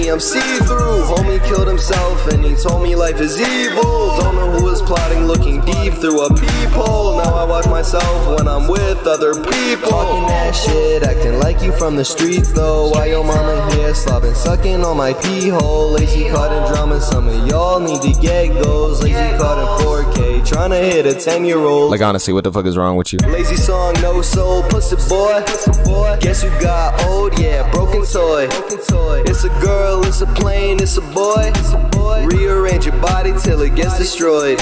me I'm see-through. Homie killed himself and he told me life is evil. Don't know who is plotting looking deep through a peephole. Now I watch myself when I'm with other people. Talking that shit, acting like you from the streets though. Why your mama here slobbing, sucking on my pee hole Lazy caught in drama, some of y'all need to get goes Lazy caught in 4K, trying to hit a 10 year old Like honestly, what the fuck is wrong with you? Lazy song, no soul, pussy boy. Guess who got old? Yeah, broken toy. It's a girl, it's a plane, it's a boy. Rearrange your body till it gets destroyed.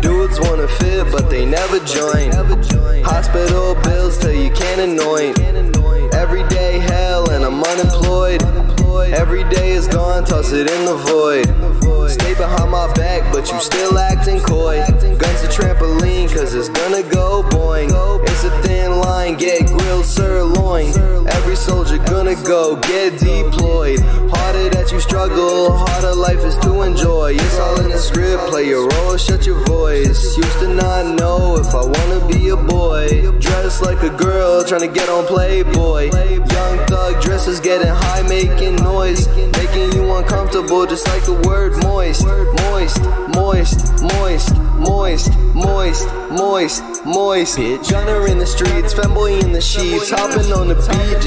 Dudes wanna fit, but they never join. Hospital bills till you can't anoint. Every day hell and I'm unemployed. Every day is gone, toss it in the void. Stay behind my back, but you still acting coy. Guns a trampoline, cause it's gonna go gonna go get deployed. Harder that you struggle, harder life is to enjoy. It's all in the script, play your role, shut your voice. Used to not know if I wanna be a boy. Dressed like a girl, trying to get on Playboy. Young thug dresses getting high, making noise. Making you uncomfortable, just like the word moist. Moist, moist, moist, moist, moist, moist, moist. Bitch. Gunner in the streets, femboy in the sheets. Hopping on the beat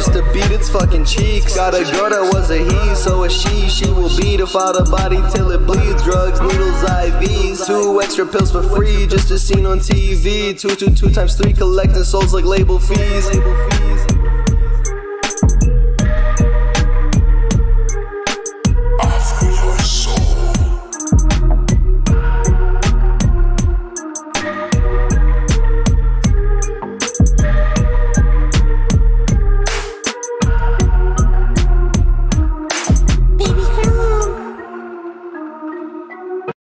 fucking cheeks. Got a girl that was a he, so a she. She will beat if father body till it bleeds. Drugs, needles, IVs. Two extra pills for free, just a scene on TV. Two, two, two times three, collecting souls like label fees. Label fees.